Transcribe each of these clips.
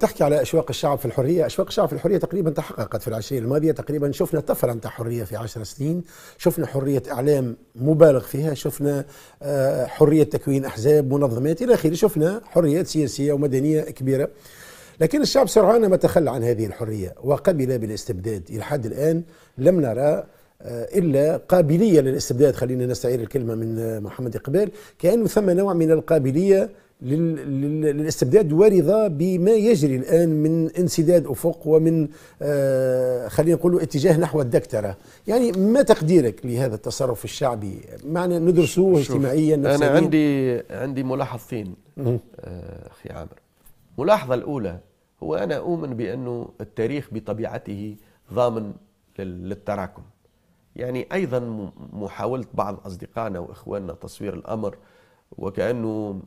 تحكي على أشواق الشعب في الحرية، أشواق الشعب في الحرية تقريبا تحققت في العشرين الماضية. تقريبا شفنا طفرة نتاع حرية في عشر سنين، شفنا حرية إعلام مبالغ فيها، شفنا آه، حرية تكوين أحزاب منظمات إلى آخره، شفنا حريات سياسية ومدنية كبيرة. لكن الشعب سرعان ما تخلى عن هذه الحرية وقبل بالاستبداد، إلى حد الآن لم نرى آه، إلا قابلية للاستبداد. خلينا نستعير الكلمة من آه، محمد إقبال. كأنه ثم نوع من القابلية للاستبداد ورضا بما يجري الآن من انسداد أفق ومن آه خلينا نقول اتجاه نحو الدكترة، يعني ما تقديرك لهذا التصرف الشعبي؟ معنى ندرسوه اجتماعيا نفسيا أنا عندي عندي ملاحظتين آه أخي عامر. الملاحظه الأولى هو أنا أؤمن بأنه التاريخ بطبيعته ضامن للتراكم. يعني أيضا محاولة بعض أصدقائنا وإخواننا تصوير الأمر وكأنه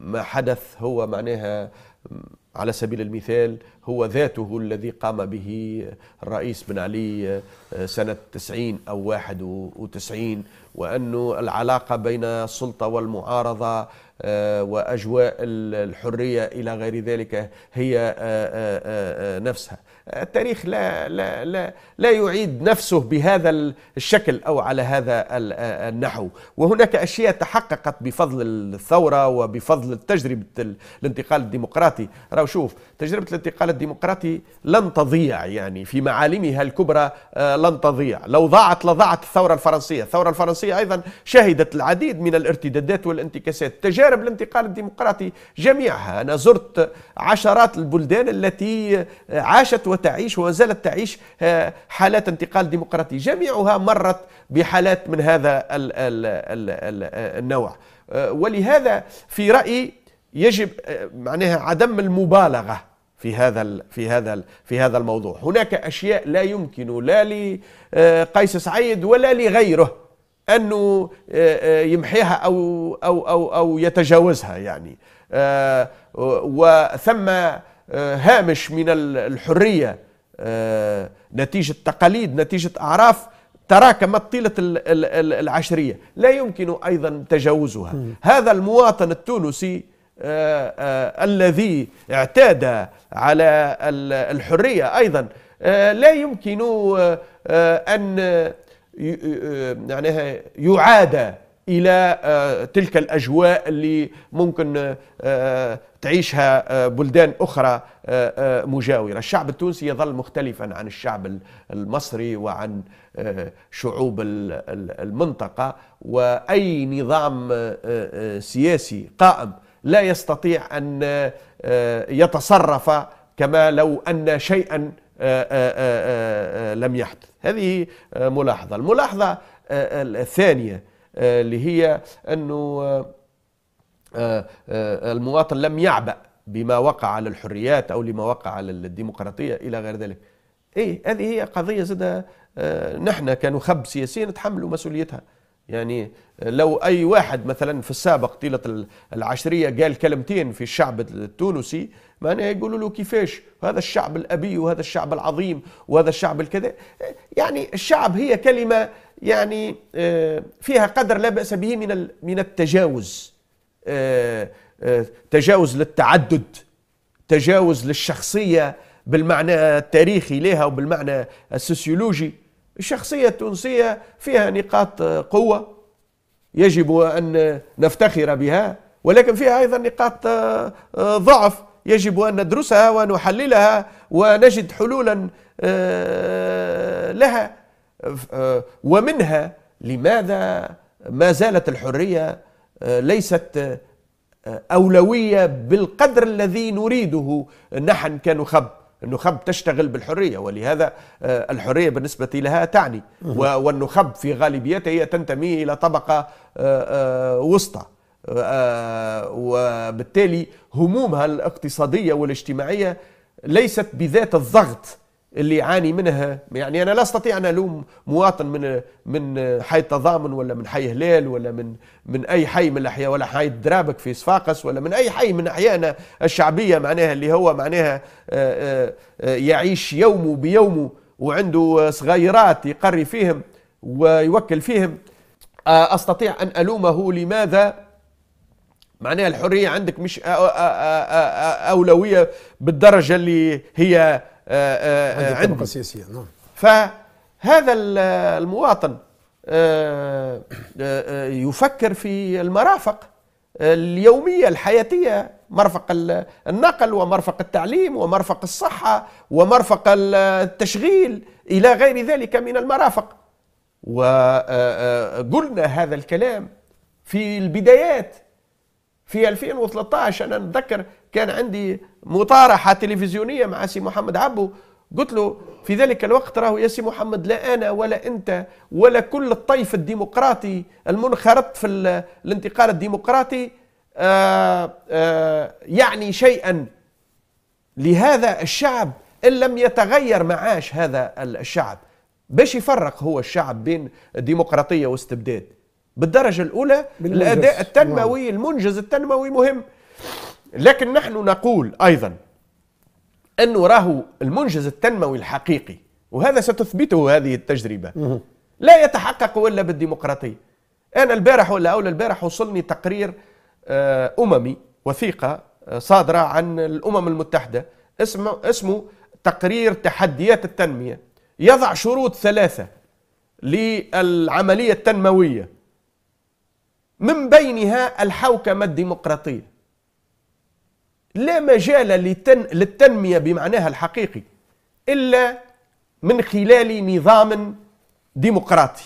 ما حدث هو معناها على سبيل المثال هو ذاته الذي قام به الرئيس بن علي آه، سنة 90 أو 91 وأنه العلاقة بين السلطة والمعارضة آه، وأجواء الحرية إلى غير ذلك هي آه، نفسها. التاريخ لا لا لا لا يعيد نفسه بهذا الشكل أو على هذا النحو. وهناك أشياء تحققت بفضل الثورة وبفضل تجربة الانتقال الديمقراطي. راهو شوف تجربة الانتقال الديمقراطي لن تضيع يعني في معالمها الكبرى آه، لن تضيع. لو ضاعت لضاعت الثورة الفرنسية. الثورة الفرنسيه أيضا شهدت العديد من الارتدادات والانتكاسات. تجارب الانتقال الديمقراطي جميعها. أنا زرت عشرات البلدان التي عاشت وتعيش وما زالت تعيش آه، حالات انتقال ديمقراطي. جميعها مرت بحالات من هذا النوع. آه، ولهذا في رأيي يجب آه، معناها عدم المبالغة في هذا في هذا في هذا الموضوع. هناك أشياء لا يمكن لا لقيس سعيد ولا لغيره. انه يمحيها أو أو أو أو يتجاوزها يعني. وثم آه، هامش من الحرية آه، نتيجة تقاليد نتيجة أعراف تراكمت طيلة العشرية. لا يمكن أيضا تجاوزها. هذا المواطن التونسي آه، الذي اعتاد على الحرية أيضا لا يمكن أن يعني يعاد إلى آه، تلك الأجواء اللي ممكن آه، تعيشها آه، بلدان أخرى مجاورة، الشعب التونسي يظل مختلفا عن الشعب المصري وعن شعوب المنطقة. وأي نظام سياسي قائم لا يستطيع أن يتصرف كما لو أن شيئا لم يحدث. هذه ملاحظة. الملاحظة الثانية اللي هي أنه آه، آه، المواطن لم يعبأ بما وقع على الحريات أو لما وقع على الديمقراطية إلى غير ذلك. إيه هذه هي قضية زادة آه، نحن كنخب سياسيين نتحملوا مسؤوليتها. يعني لو أي واحد مثلا في السابق طيلة العشرية قال كلمتين في الشعب التونسي معناها يقولوا له كيفاش؟ هذا الشعب الأبي وهذا الشعب العظيم وهذا الشعب الكذا. يعني الشعب هي كلمة يعني آه، فيها قدر لا بأس به من من التجاوز آه، آه، تجاوز للتعدد تجاوز للشخصية بالمعنى التاريخي لها وبالمعنى السوسيولوجي. الشخصية التونسية فيها نقاط قوة يجب أن نفتخر بها ولكن فيها أيضا نقاط ضعف يجب أن ندرسها ونحللها ونجد حلولا لها ومنها لماذا ما زالت الحرية آه، ليست آه، أولوية بالقدر الذي نريده نحن كنخب. النخب تشتغل بالحرية ولهذا آه، الحرية بالنسبة لها تعني. والنخب في غالبيتها هي تنتمي إلى طبقة وسطى. وبالتالي همومها الاقتصادية والاجتماعية ليست بذات الضغط اللي يعاني منها يعني أنا لا أستطيع أن ألوم مواطن من من حي التضامن ولا من حي هلال ولا من من أي حي من الأحياء ولا حي درابك في صفاقس ولا من أي حي من احيائنا الشعبية معناها اللي هو معناها آه، آه، آه، يعيش يومه بيومه وعنده صغيرات يقري فيهم ويوكل فيهم. أستطيع أن ألومه لماذا؟ معناها الحرية عندك مش أولوية بالدرجة اللي هي عندك سياسيه نعم. فهذا المواطن يفكر في المرافق اليومية الحياتية مرفق النقل ومرفق التعليم ومرفق الصحة ومرفق التشغيل إلى غير ذلك من المرافق. وقلنا هذا الكلام في البدايات في 2013 أنا نتذكر كان عندي مطارحة تلفزيونية مع سي محمد عبو. قلت له في ذلك الوقت راهو يا سي محمد لا أنا ولا أنت ولا كل الطيف الديمقراطي المنخرط في الانتقال الديمقراطي آآ آآ يعني شيئا. لهذا الشعب إن لم يتغير معاش هذا الشعب. باش يفرق هو الشعب بين ديمقراطيه واستبداد بالدرجة الأولى الأداء التنموي المنجز التنموي مهم. لكن نحن نقول أيضا انه راهو المنجز التنموي الحقيقي وهذا ستثبته هذه التجربة لا يتحقق إلا بالديمقراطية. أنا البارح ولا أول البارح وصلني تقرير آه، أممي وثيقة آه، صادرة عن الأمم المتحدة اسمه اسمه تقرير تحديات التنمية. يضع شروط ثلاثة للعملية التنموية. من بينها الحوكمة الديمقراطية. لا مجال للتن... للتنمية بمعناها الحقيقي إلا من خلال نظام ديمقراطي.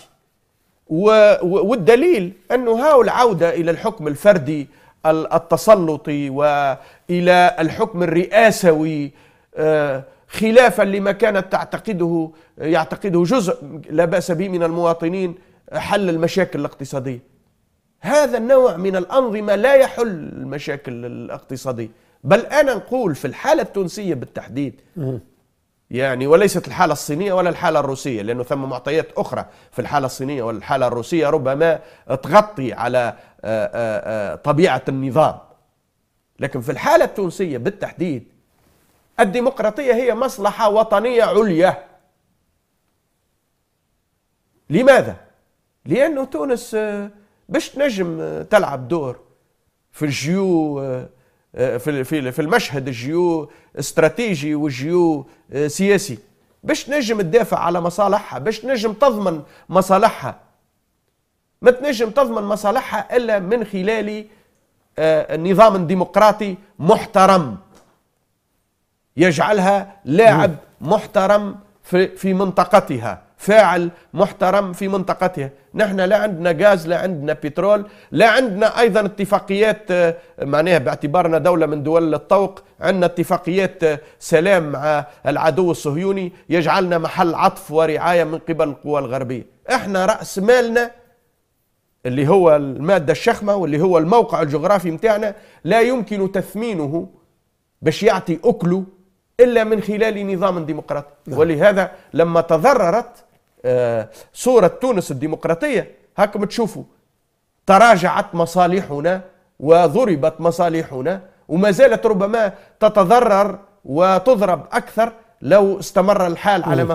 والدليل أنه هاو العودة إلى الحكم الفردي التسلطي وإلى الحكم الرئاسوي آه، خلافا لما كانت تعتقده يعتقده جزء لا بأس به من المواطنين حل المشاكل الاقتصادية هذا النوع من الأنظمة لا يحل المشاكل الاقتصادية بل أنا نقول في الحالة التونسية بالتحديد يعني وليست الحالة الصينية ولا الحالة الروسية لأنه ثم معطيات أخرى في الحالة الصينية والحالة الروسية ربما تغطي على آه، آه، آه، طبيعة النظام لكن في الحالة التونسية بالتحديد الديمقراطية هي مصلحة وطنية عليا لماذا؟ لأنه تونس باش تنجم تلعب دور في الجيو في في في المشهد الجيو استراتيجي والجيو آه، سياسي. باش نجم تدافع على مصالحها باش نجم تضمن مصالحها. ما تنجم تضمن مصالحها إلا من خلال آه، نظام ديمقراطي محترم. يجعلها لاعب محترم في في منطقتها. فاعل محترم في منطقتها نحن لا عندنا غاز لا عندنا بترول لا عندنا أيضا اتفاقيات آه، معناها باعتبارنا دولة من دول الطوق. عندنا اتفاقيات آه، سلام مع العدو الصهيوني. يجعلنا محل عطف ورعاية من قبل القوى الغربية. إحنا رأس مالنا اللي هو المادة الشخمة واللي هو الموقع الجغرافي متاعنا لا يمكن تثمينه باش يعطي أكله إلا من خلال نظام ديمقراطي نعم. ولهذا لما تضررت صورة تونس الديمقراطية هكم تشوفوا تراجعت مصالحنا وضربت مصالحنا وما زالت ربما تتضرر وتضرب أكثر لو استمر الحال على ما